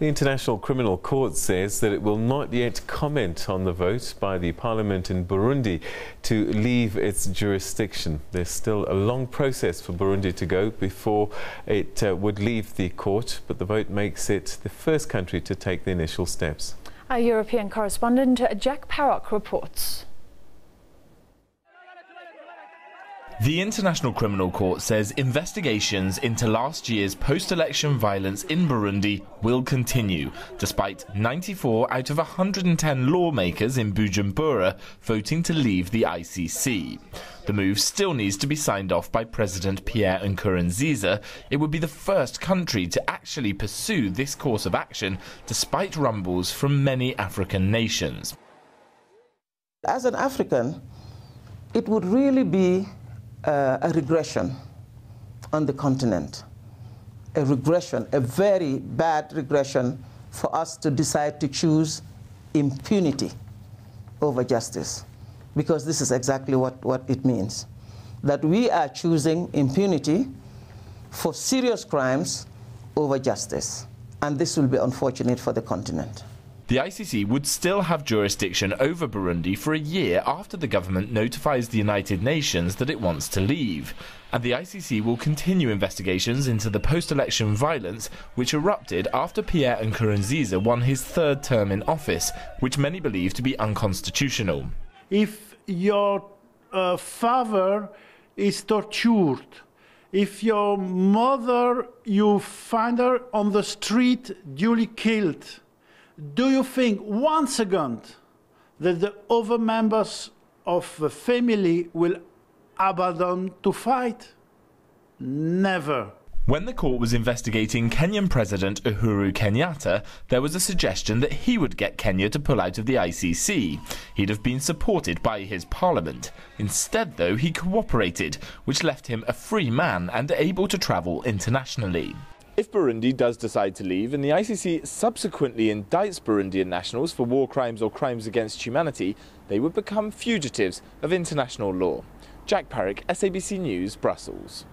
The International Criminal Court says that it will not yet comment on the vote by the parliament in Burundi to leave its jurisdiction. There's still a long process for Burundi to go before it uh, would leave the court, but the vote makes it the first country to take the initial steps. Our European correspondent Jack Parrock reports. The International Criminal Court says investigations into last year's post election violence in Burundi will continue, despite 94 out of 110 lawmakers in Bujumbura voting to leave the ICC. The move still needs to be signed off by President Pierre Nkurunziza. It would be the first country to actually pursue this course of action, despite rumbles from many African nations. As an African, it would really be uh, a regression on the continent, a regression, a very bad regression for us to decide to choose impunity over justice, because this is exactly what, what it means. That we are choosing impunity for serious crimes over justice. And this will be unfortunate for the continent. The ICC would still have jurisdiction over Burundi for a year after the government notifies the United Nations that it wants to leave. And the ICC will continue investigations into the post election violence which erupted after Pierre Nkurunziza won his third term in office, which many believe to be unconstitutional. If your uh, father is tortured, if your mother, you find her on the street duly killed, do you think one second that the other members of the family will abandon to fight? Never. When the court was investigating Kenyan President Uhuru Kenyatta, there was a suggestion that he would get Kenya to pull out of the ICC. He'd have been supported by his parliament. Instead, though, he cooperated, which left him a free man and able to travel internationally. If Burundi does decide to leave and the ICC subsequently indicts Burundian nationals for war crimes or crimes against humanity, they would become fugitives of international law. Jack Parrock, SABC News, Brussels.